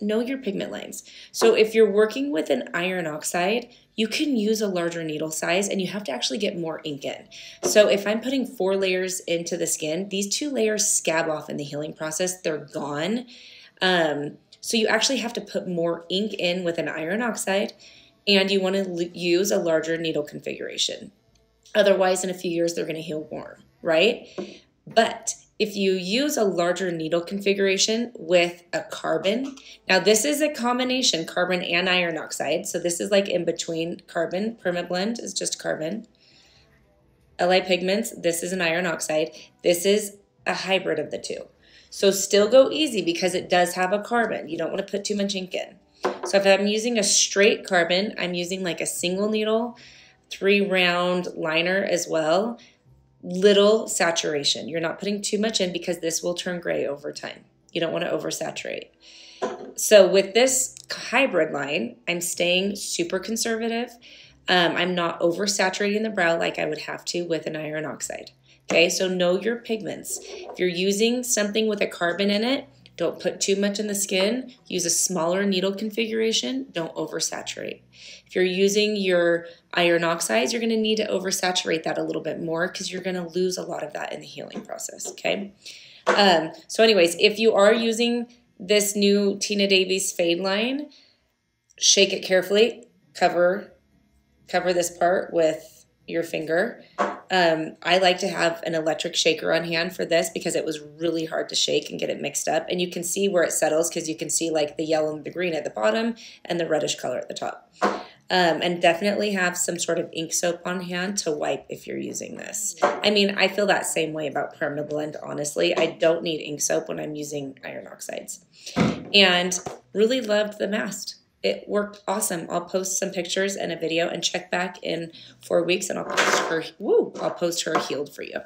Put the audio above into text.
know your pigment lines. So if you're working with an iron oxide, you can use a larger needle size and you have to actually get more ink in. So if I'm putting four layers into the skin, these two layers scab off in the healing process. They're gone. Um, so you actually have to put more ink in with an iron oxide and you want to use a larger needle configuration. Otherwise, in a few years, they're going to heal warm, right? But if you use a larger needle configuration with a carbon, now this is a combination carbon and iron oxide. So this is like in between carbon, PermaBlend is just carbon. LI Pigments, this is an iron oxide. This is a hybrid of the two. So still go easy because it does have a carbon. You don't want to put too much ink in. So if I'm using a straight carbon, I'm using like a single needle, three round liner as well little saturation. You're not putting too much in because this will turn gray over time. You don't want to oversaturate. So with this hybrid line, I'm staying super conservative. Um, I'm not oversaturating the brow like I would have to with an iron oxide. Okay, so know your pigments. If you're using something with a carbon in it, don't put too much in the skin. Use a smaller needle configuration. Don't oversaturate. If you're using your iron oxides, you're going to need to oversaturate that a little bit more because you're going to lose a lot of that in the healing process, okay? Um, so anyways, if you are using this new Tina Davies fade line, shake it carefully, cover, cover this part with your finger. Um, I like to have an electric shaker on hand for this because it was really hard to shake and get it mixed up. And you can see where it settles because you can see like the yellow and the green at the bottom and the reddish color at the top. Um, and definitely have some sort of ink soap on hand to wipe if you're using this. I mean, I feel that same way about PermaBlend, honestly. I don't need ink soap when I'm using iron oxides. And really loved the mask it worked awesome. I'll post some pictures and a video and check back in four weeks and I'll post her, woo, I'll post her healed for you.